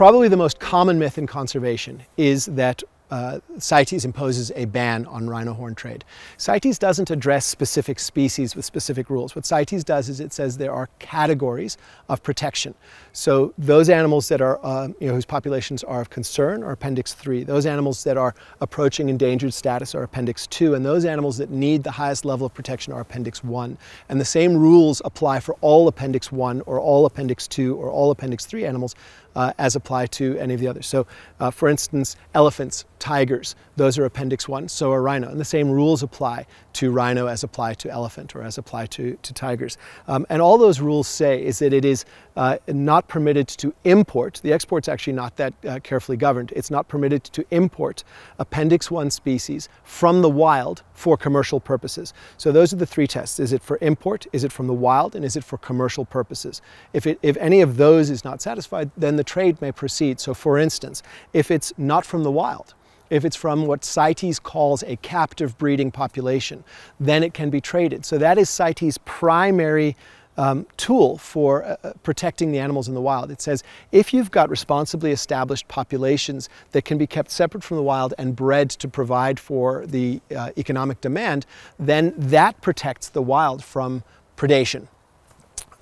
Probably the most common myth in conservation is that uh, CITES imposes a ban on rhino horn trade. CITES doesn't address specific species with specific rules. What CITES does is it says there are categories of protection. So those animals that are, uh, you know, whose populations are of concern are Appendix 3. Those animals that are approaching endangered status are Appendix 2. And those animals that need the highest level of protection are Appendix 1. And the same rules apply for all Appendix 1 or all Appendix 2 or all Appendix 3 animals uh, as apply to any of the others. So uh, for instance, elephants, tigers, those are Appendix 1, so are rhino. And the same rules apply to rhino as apply to elephant or as apply to, to tigers. Um, and all those rules say is that it is uh, not permitted to import, the export's actually not that uh, carefully governed, it's not permitted to import Appendix 1 species from the wild for commercial purposes. So those are the three tests. Is it for import, is it from the wild, and is it for commercial purposes? If, it, if any of those is not satisfied, then the trade may proceed. So for instance, if it's not from the wild, if it's from what CITES calls a captive breeding population, then it can be traded. So that is CITES' primary um, tool for uh, uh, protecting the animals in the wild. It says if you've got responsibly established populations that can be kept separate from the wild and bred to provide for the uh, economic demand, then that protects the wild from predation.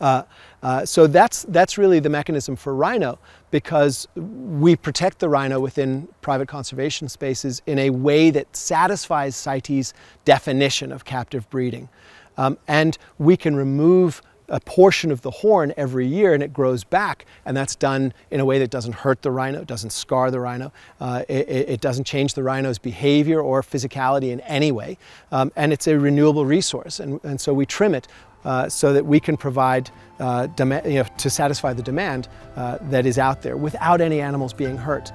Uh, uh, so that's, that's really the mechanism for rhino because we protect the rhino within private conservation spaces in a way that satisfies CITES' definition of captive breeding. Um, and we can remove a portion of the horn every year and it grows back and that's done in a way that doesn't hurt the rhino, doesn't scar the rhino, uh, it, it, doesn't change the rhino's behavior or physicality in any way um, and it's a renewable resource and, and so we trim it uh, so that we can provide uh, you know, to satisfy the demand uh, that is out there without any animals being hurt.